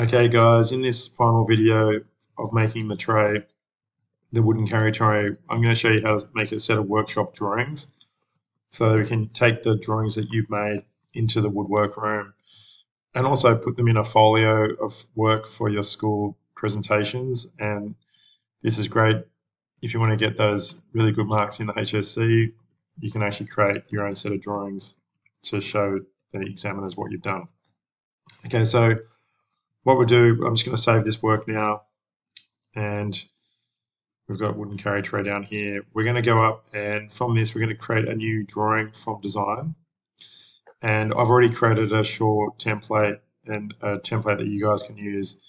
Okay guys, in this final video of making the tray, the wooden carry tray, I'm going to show you how to make a set of workshop drawings. So we can take the drawings that you've made into the woodwork room and also put them in a folio of work for your school presentations. And this is great if you want to get those really good marks in the HSC, you can actually create your own set of drawings to show the examiners what you've done. Okay, so what we'll do, I'm just going to save this work now. And we've got wooden carriage tray down here. We're going to go up and from this, we're going to create a new drawing from design. And I've already created a short template and a template that you guys can use.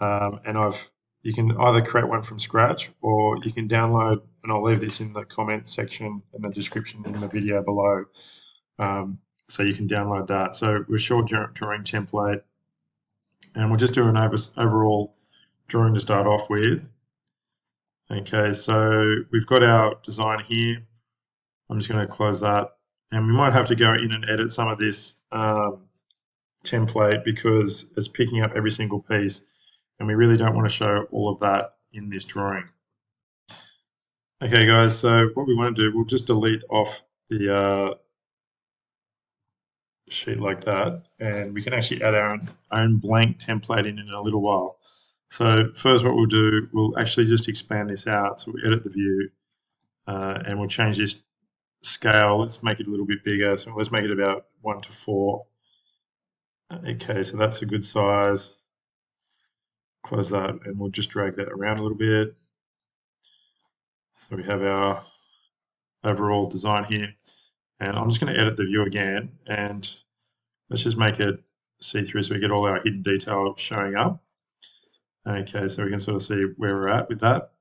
Um, and I've you can either create one from scratch or you can download, and I'll leave this in the comment section and the description in the video below. Um, so you can download that. So we're short drawing template, and we'll just do an over, overall drawing to start off with. Okay, so we've got our design here. I'm just going to close that. And we might have to go in and edit some of this um, template because it's picking up every single piece and we really don't want to show all of that in this drawing. Okay guys, so what we want to do, we'll just delete off the uh, sheet like that and we can actually add our own, blank template in in a little while. So first what we'll do, we'll actually just expand this out. So we'll edit the view uh, and we'll change this scale. Let's make it a little bit bigger. So let's make it about one to four. Okay, so that's a good size close that and we'll just drag that around a little bit. So we have our overall design here. And I'm just going to edit the view again and let's just make it see through so we get all our hidden detail showing up. Okay, so we can sort of see where we're at with that.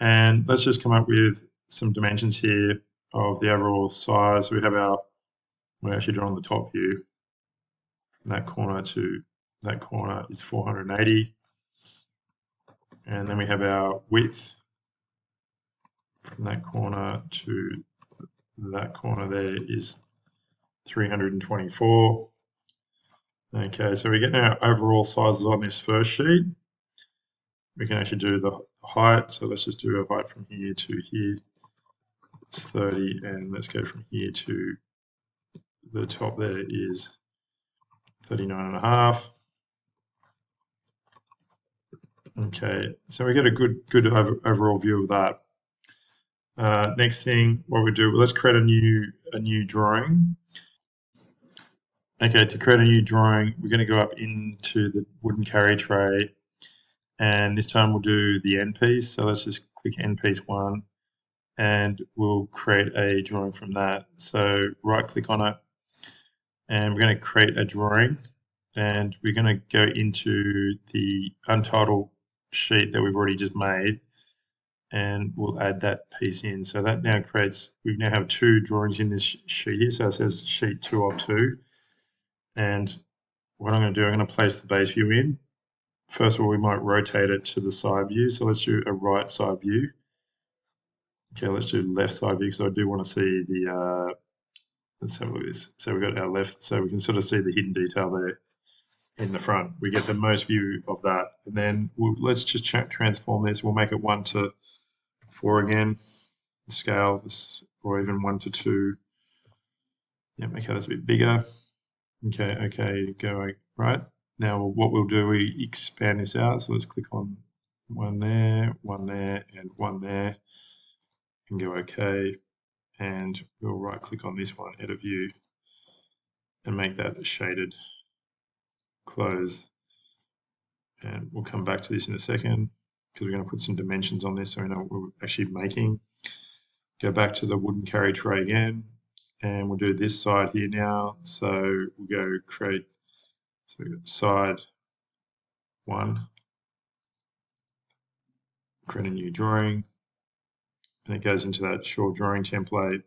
And let's just come up with some dimensions here of the overall size. We have our, we're actually drawing the top view. that corner to that corner is 480. And then we have our width from that corner to that corner there is 324. Okay, so we're getting our overall sizes on this first sheet. We can actually do the height. So let's just do a height from here to here. It's 30 and let's go from here to the top there is 39 and a half. Okay, so we get a good good overall view of that. Uh, next thing, what we do, let's create a new a new drawing. Okay, to create a new drawing, we're going to go up into the wooden carry tray, and this time we'll do the end piece. So let's just click end piece one, and we'll create a drawing from that. So right click on it, and we're going to create a drawing, and we're going to go into the untitled sheet that we've already just made and we'll add that piece in. So that now creates, we now have two drawings in this sheet here. So it says sheet two of two. And what I'm going to do, I'm going to place the base view in. First of all, we might rotate it to the side view. So let's do a right side view. Okay, let's do left side view because I do want to see the, uh, let's have a look at this. So we've got our left, so we can sort of see the hidden detail there in the front. We get the most view of that. And then we'll, let's just transform this. We'll make it 1 to 4 again. Scale this, or even 1 to 2. Yeah, make that a bit bigger. Okay, okay, go right. Now what we'll do, we expand this out. So let's click on one there, one there, and one there, and go OK. And we'll right click on this one, edit view, and make that shaded close. And we'll come back to this in a second because we're going to put some dimensions on this so we know what we're actually making. Go back to the wooden carry tray again and we'll do this side here now. So we'll go create so we've got side one, create a new drawing, and it goes into that short drawing template.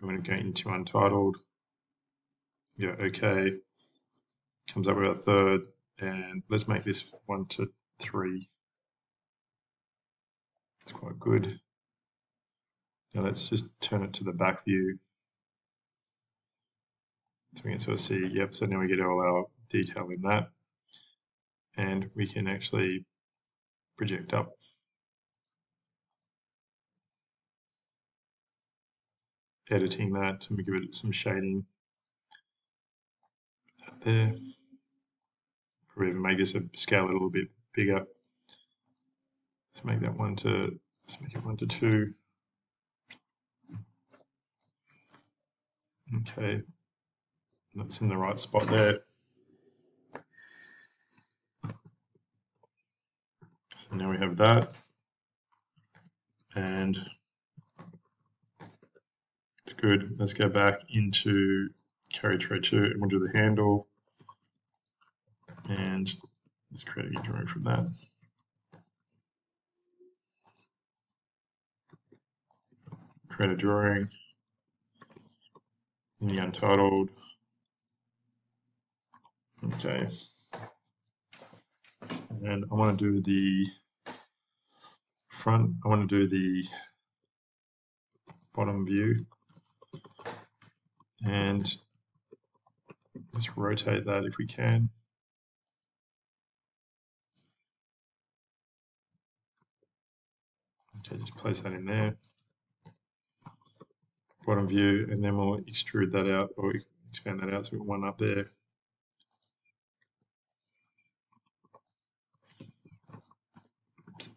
I'm going to go into untitled yeah, okay, comes up with a third, and let's make this one to three. It's quite good. Now let's just turn it to the back view. So we can sort of see, yep, so now we get all our detail in that. And we can actually project up. Editing that to give it some shading there. Probably even make this a scale a little bit bigger. Let's make that one to let's make it one to two. Okay, that's in the right spot there. So now we have that. And it's good. Let's go back into carry tray 2 and we'll do the handle. And let's create a drawing from that. Create a drawing in the untitled. Okay. And I want to do the front, I want to do the bottom view. And let's rotate that if we can. Just place that in there. Bottom view, and then we'll extrude that out or expand that out so we've one up there.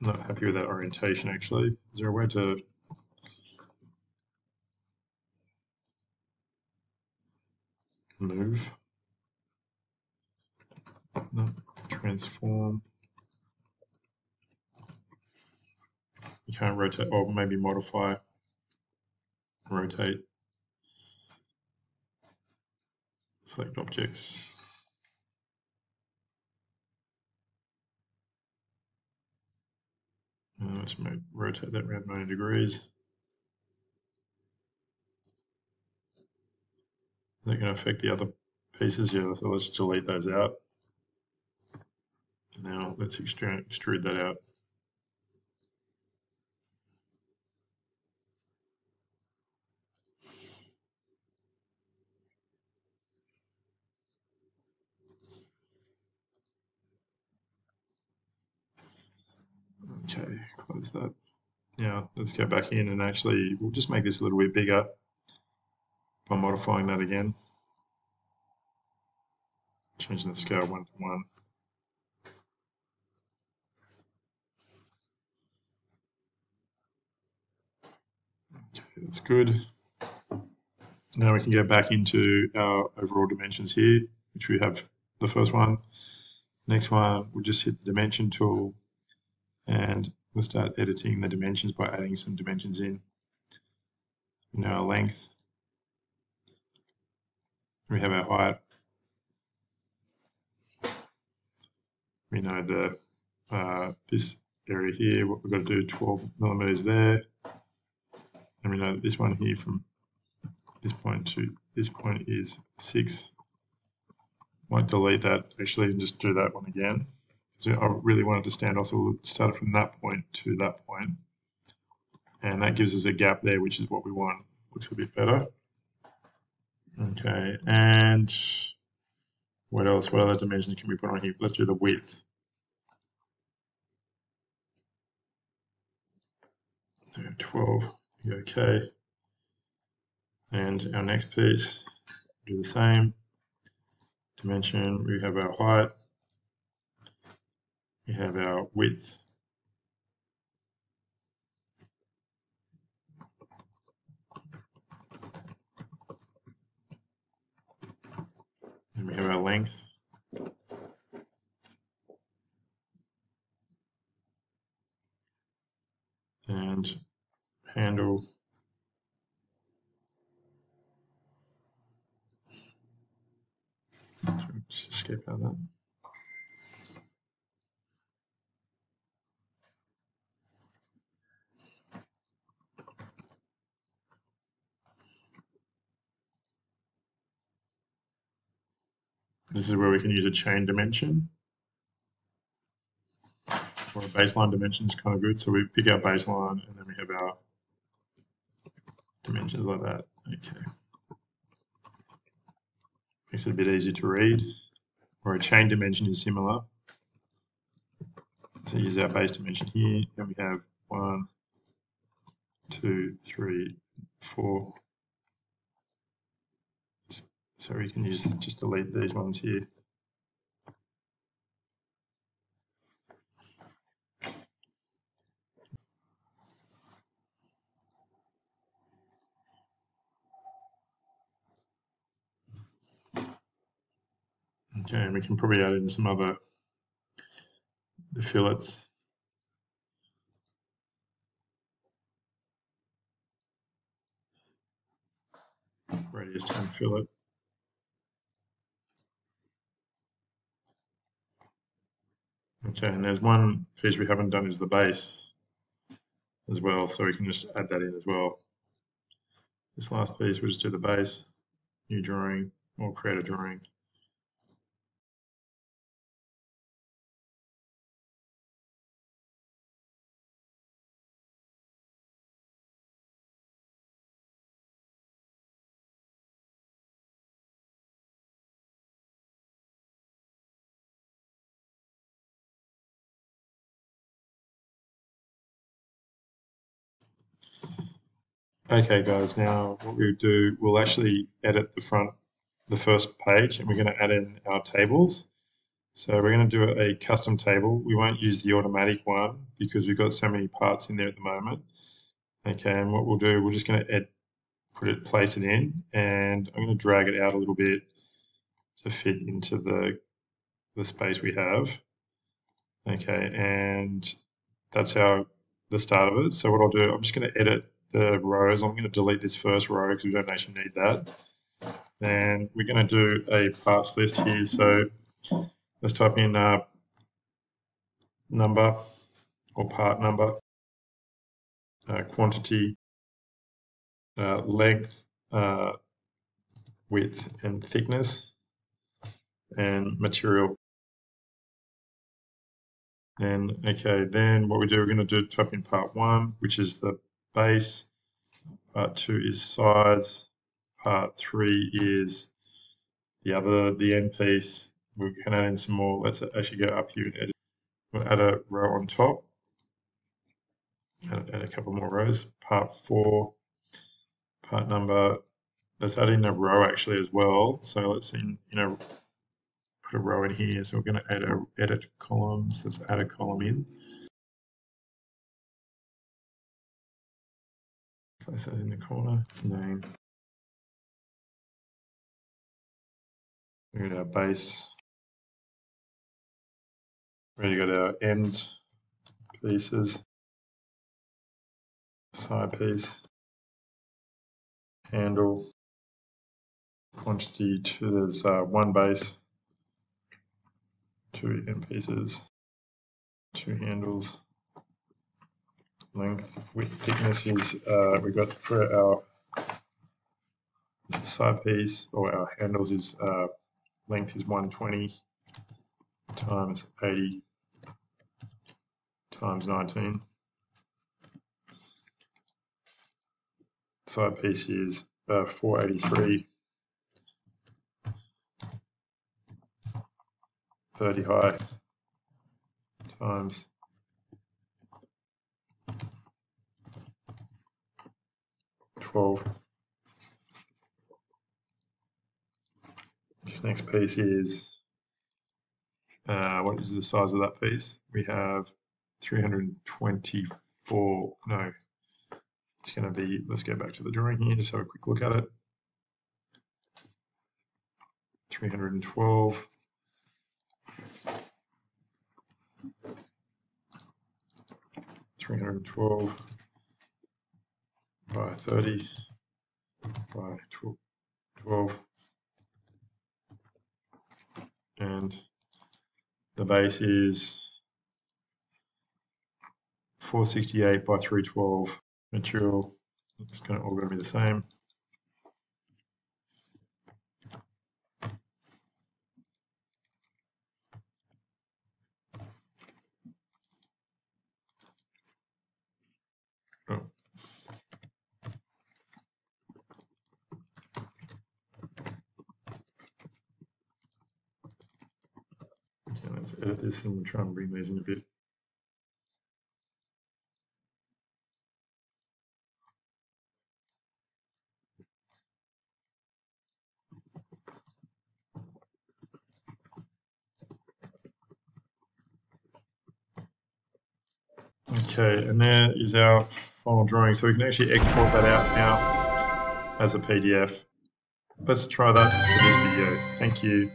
Not happy with that orientation actually. Is there a way to move? No, transform. You can't rotate, or maybe modify, rotate, select objects. Uh, let's make, rotate that around 90 degrees. Is that going to affect the other pieces? Yeah, so let's delete those out. Now let's extrude, extrude that out. Okay, close that. Now let's go back in and actually, we'll just make this a little bit bigger by modifying that again. Changing the scale one to one. Okay, that's good. Now we can go back into our overall dimensions here, which we have the first one. Next one, we'll just hit the dimension tool and we'll start editing the dimensions by adding some dimensions in. We know our length. We have our height. We know the uh, this area here, what we've got to do, 12 millimeters there. And we know that this one here from this point to this point is 6. Might delete that actually and just do that one again. So I really wanted to stand off, so we'll start from that point to that point. And that gives us a gap there, which is what we want. Looks a bit better. Okay, and what else? What other dimensions can we put on here? Let's do the width. So 12, okay. And our next piece, do the same. Dimension, we have our height we have our width. And we have our length. And handle. Just escape out of that. This is where we can use a chain dimension. Or a baseline dimension is kind of good. So we pick our baseline and then we have our dimensions like that. Okay. Makes it a bit easier to read. or a chain dimension is similar. So use our base dimension here. and we have one, two, three, four. So we can use just delete these ones here. Okay, and we can probably add in some other the fillets. Radius 10 fillet. Okay, and there's one piece we haven't done is the base as well, so we can just add that in as well. This last piece, we'll just do the base, new drawing, or create a drawing. Okay, guys, now what we'll do, we'll actually edit the front, the first page, and we're going to add in our tables. So we're going to do a custom table. We won't use the automatic one because we've got so many parts in there at the moment. Okay, and what we'll do, we're just going to add, put it, place it in, and I'm going to drag it out a little bit to fit into the, the space we have. Okay, and that's how the start of it. So what I'll do, I'm just going to edit the rows. I'm going to delete this first row because we don't actually need that. And we're going to do a parts list here. So let's type in uh, number or part number, uh, quantity, uh, length, width, and thickness, and material. And okay, then what we do, we're going to do type in part one, which is the base. Part two is size. Part three is the other, the end piece. We can add in some more. Let's actually go up here and edit. We'll add a row on top. Add, add a couple more rows. Part four, part number. Let's add in a row actually as well. So let's in, you know, put a row in here. So we're going to add a edit columns. Let's add a column in. Place that in the corner, name. We're at our base. Ready to go to our end pieces, side piece, handle, quantity two. there's uh, one base, two end pieces, two handles, length, width, thickness is uh, we got for our side piece or our handles is uh, length is 120 times 80 times 19. Side piece is uh, 483 30 high times 12. This next piece is, uh, what is the size of that piece? We have 324, no, it's going to be, let's go back to the drawing here, just have a quick look at it. 312. Three hundred twelve by 30 by 12 and the base is 468 by 312 material it's going to all going to be the same this and we'll try and bring these in a bit. Okay, and there is our final drawing. So we can actually export that out now as a PDF. Let's try that for this video. Thank you.